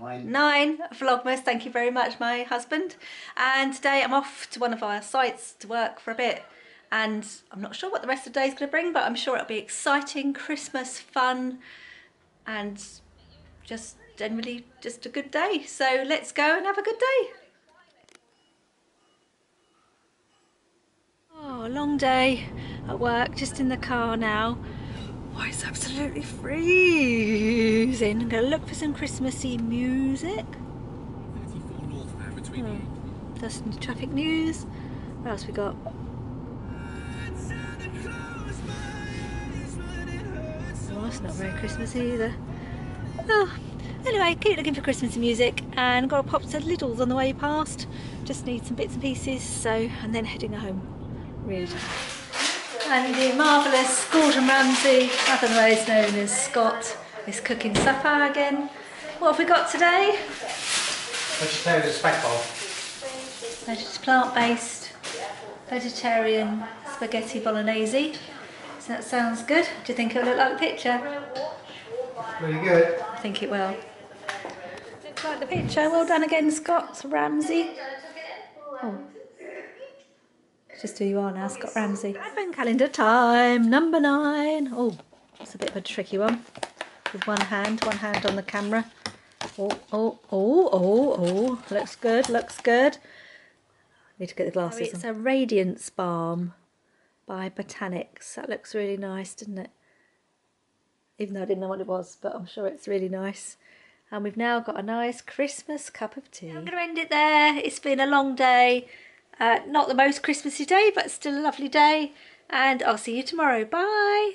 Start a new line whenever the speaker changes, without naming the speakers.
Nine.
Nine, Vlogmas, thank you very much, my husband. And today I'm off to one of our sites to work for a bit. And I'm not sure what the rest of the day is going to bring, but I'm sure it'll be exciting, Christmas, fun, and just generally just a good day. So let's go and have a good day. Oh, a long day at work, just in the car now. Oh, it's absolutely freezing. I'm going to look for some Christmassy music.
34 northbound between hmm. you.
That's some traffic news. What else we got? Oh, that's not very Christmassy either. Oh, anyway, keep looking for Christmassy music and got to pop to Lidl's on the way past. Just need some bits and pieces, so and then heading home. Really. And the marvellous Gordon Ramsay, otherwise known as Scott, is cooking supper again. What have we got today?
Vegetarian spec bowl.
Veg- plant-based vegetarian spaghetti bolognese. So that sounds good. Do you think it'll look like the picture?
Really good.
I think it will. Looks like the picture. Well done again, Scott Ramsay. Oh. Just who you are now, Scott Ramsay. Advent calendar time, number nine. Oh, that's a bit of a tricky one. With one hand, one hand on the camera. Oh, oh, oh, oh, oh. Looks good, looks good. Need to get the glasses It's a Radiance Balm by Botanics. That looks really nice, doesn't it? Even though I didn't know what it was, but I'm sure it's really nice. And we've now got a nice Christmas cup of tea. I'm going to end it there. It's been a long day. Uh, not the most Christmassy day, but still a lovely day. And I'll see you tomorrow. Bye.